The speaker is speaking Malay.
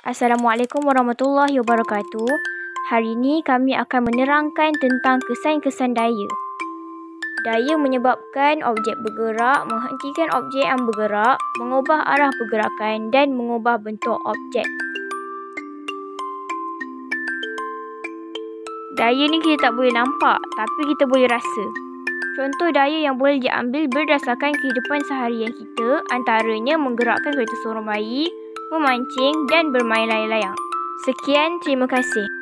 Assalamualaikum warahmatullahi wabarakatuh. Hari ini kami akan menerangkan tentang kesan-kesan daya. Daya menyebabkan objek bergerak, menghentikan objek yang bergerak, mengubah arah pergerakan dan mengubah bentuk objek. Daya ni kita tak boleh nampak tapi kita boleh rasa. Contoh daya yang boleh diambil berdasarkan kehidupan seharian kita antaranya menggerakkan kereta sorong bayi, memancing dan bermain layang-layang. Sekian, terima kasih.